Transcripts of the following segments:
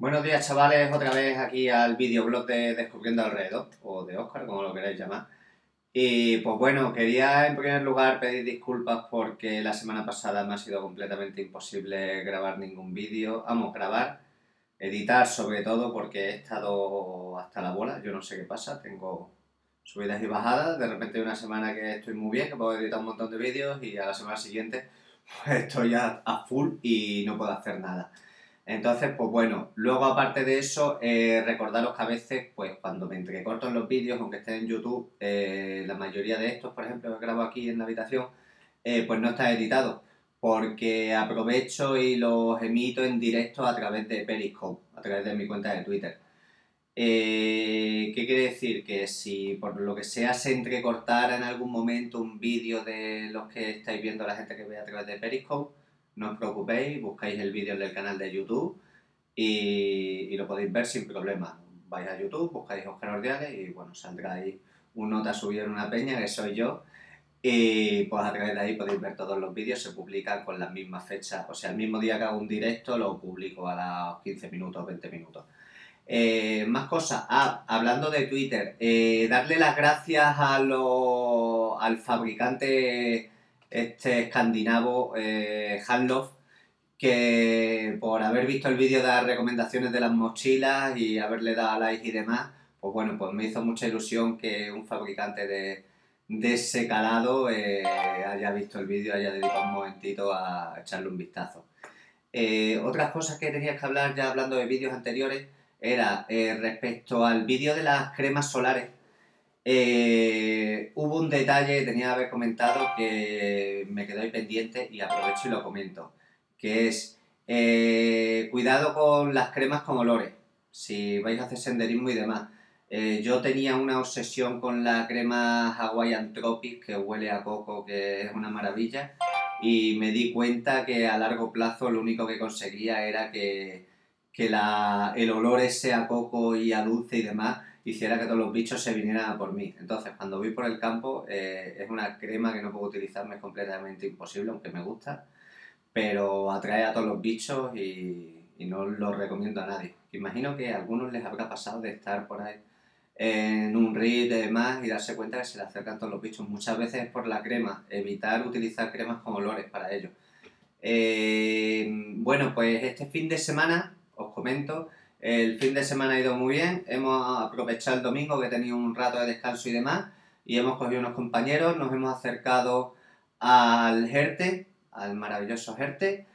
Buenos días chavales, otra vez aquí al videoblog de Descubriendo Alrededor, o de Oscar, como lo queráis llamar. Y pues bueno, quería en primer lugar pedir disculpas porque la semana pasada me ha sido completamente imposible grabar ningún vídeo, vamos, grabar, editar sobre todo porque he estado hasta la bola, yo no sé qué pasa, tengo subidas y bajadas, de repente una semana que estoy muy bien, que puedo editar un montón de vídeos y a la semana siguiente pues estoy a, a full y no puedo hacer nada. Entonces, pues bueno, luego aparte de eso, eh, recordaros que a veces, pues cuando me entrecorto en los vídeos, aunque estén en YouTube, eh, la mayoría de estos, por ejemplo, que grabo aquí en la habitación, eh, pues no está editado, porque aprovecho y los emito en directo a través de Periscope, a través de mi cuenta de Twitter. ¿Qué quiere decir? Que si por lo que sea se entrecortara en algún momento un vídeo de los que estáis viendo la gente que ve a través de Periscope, no os preocupéis, buscáis el vídeo del canal de YouTube y, lo podéis ver sin problema. Vais a YouTube, buscáis Oscar Ordiales y bueno, saldrá ahí un nota subido en una peña, que soy yo. Y pues a través de ahí podéis ver todos los vídeos, se publican con las mismas fechas. O sea, el mismo día que hago un directo lo publico a los 15 minutos, 20 minutos. Eh, más cosas. Ah, hablando de Twitter, eh, darle las gracias a al fabricante este escandinavo eh, que por haber visto el vídeo de las recomendaciones de las mochilas y haberle dado a like y demás, pues bueno, pues me hizo mucha ilusión que un fabricante de, ese calado eh, haya visto el vídeo, haya dedicado un momentito a echarle un vistazo. Eh, otras cosas que tenías que hablar ya hablando de vídeos anteriores era eh, respecto al vídeo de las cremas solares eh, hubo un detalle, tenía que haber comentado, que me quedó ahí pendiente y aprovecho y lo comento, que es eh, cuidado con las cremas con olores, si vais a hacer senderismo y demás. Eh, yo tenía una obsesión con la crema Hawaiian Tropic, que huele a coco, que es una maravilla, y me di cuenta que a largo plazo lo único que conseguía era que, que el olor ese a coco y a dulce y demás hiciera que todos los bichos se vinieran por mí. Entonces, cuando voy por el campo, eh, es una crema que no puedo utilizarme, es completamente imposible, aunque me gusta, pero atrae a todos los bichos y, no lo recomiendo a nadie. Imagino que a algunos les habrá pasado de estar por ahí en un río y demás y darse cuenta que se le acercan todos los bichos. Muchas veces por la crema, evitar utilizar cremas con olores para ello. Eh, bueno, pues este fin de semana, os comento, el fin de semana ha ido muy bien, hemos aprovechado el domingo que he tenido un rato de descanso y demás, y hemos cogido unos compañeros, nos hemos acercado al Jerte, al maravilloso Jerte,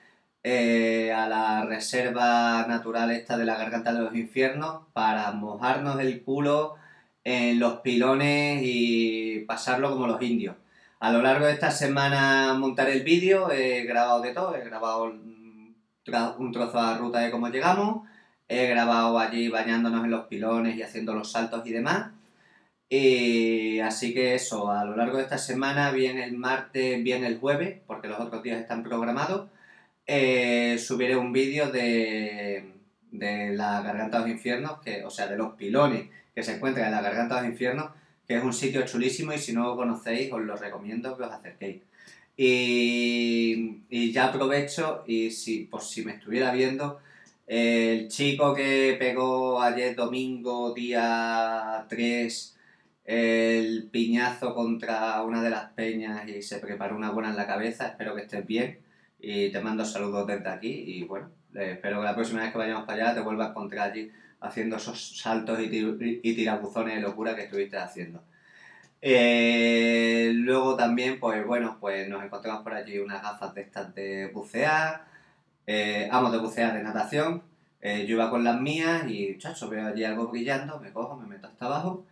eh, a la reserva natural esta de la Garganta de los Infiernos, para mojarnos el culo en los pilones y pasarlo como los indios. A lo largo de esta semana montaré el vídeo, he grabado de todo, he grabado un trozo de ruta de cómo llegamos, He grabado allí bañándonos en los pilones y haciendo los saltos y demás. Y así que eso, a lo largo de esta semana, bien el martes, bien el jueves, porque los otros días están programados, eh, subiré un vídeo de, de la Garganta de los Infiernos, que, o sea, de los pilones que se encuentran en la Garganta de los Infiernos, que es un sitio chulísimo y si no lo conocéis os lo recomiendo que os acerquéis. Y, y ya aprovecho y si, por si me estuviera viendo, el chico que pegó ayer domingo, día 3, el piñazo contra una de las peñas y se preparó una buena en la cabeza, espero que estés bien y te mando saludos desde aquí y bueno, espero que la próxima vez que vayamos para allá te vuelva a encontrar allí haciendo esos saltos y, tirabuzones de locura que estuviste haciendo. Eh, luego también, pues bueno, pues nos encontramos por allí unas gafas de estas de bucear, eh, amo de bucear de natación. Eh, yo iba con las mías y, chacho, veo allí algo brillando, me cojo, me meto hasta abajo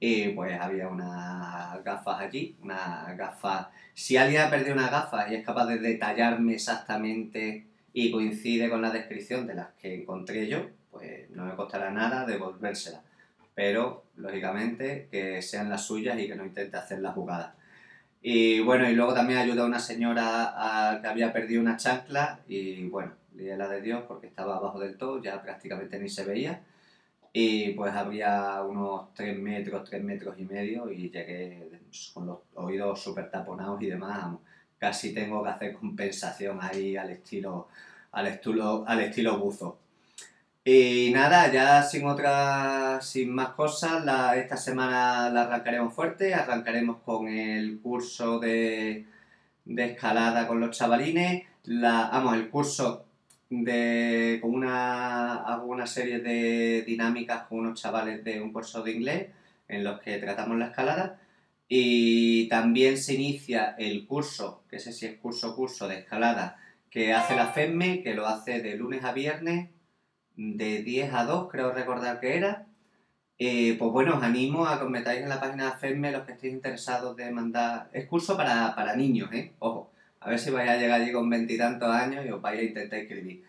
y pues había unas gafas allí, unas gafas... Si alguien ha perdido unas gafas y es capaz de detallarme exactamente y coincide con la descripción de las que encontré yo, pues no me costará nada devolvérselas. Pero, lógicamente, que sean las suyas y que no intente hacer la jugada. Y bueno, y luego también ayudó a una señora a, que había perdido una chancla y bueno, la de Dios porque estaba abajo del todo, ya prácticamente ni se veía. Y pues había unos 3 metros, 3 metros y medio y llegué con los oídos súper taponados y demás. Casi tengo que hacer compensación ahí al estilo, al estilo, al estilo buzo. Y nada, ya sin otra, sin más cosas, esta semana la arrancaremos fuerte, arrancaremos con el curso de, escalada con los chavalines, la, el curso de, con una, hago una serie de dinámicas con unos chavales de un curso de inglés en los que tratamos la escalada. Y también se inicia el curso, que sé si es curso curso de escalada, que hace la FEMME, que lo hace de lunes a viernes, de 10 a 2, creo recordar que era. Eh, pues bueno, os animo a que os metáis en la página de FEMME los que estéis interesados de mandar... Es curso para, para niños, ¿eh? Ojo, a ver si vais a llegar allí con veintitantos años y os vais a intentar escribir.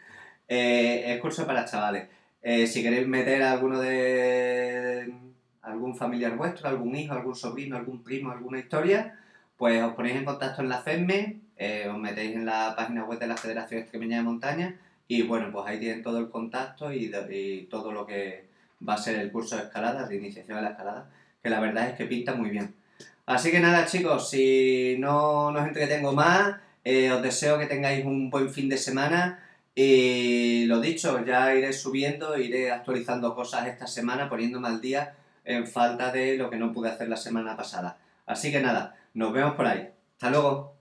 Eh, es curso para chavales. Eh, si queréis meter a alguno de algún familiar vuestro, algún hijo, algún sobrino, algún primo, alguna historia, pues os ponéis en contacto en la FEMME, eh, os metéis en la página web de la Federación Extremeña de Montaña y bueno, pues ahí tienen todo el contacto y, todo lo que va a ser el curso de escalada, de iniciación a la escalada, que la verdad es que pinta muy bien. Así que nada chicos, si no, os entretengo más, eh, os deseo que tengáis un buen fin de semana y lo dicho, ya iré subiendo, iré actualizando cosas esta semana, poniéndome al día en falta de lo que no pude hacer la semana pasada. Así que nada, nos vemos por ahí. Hasta luego.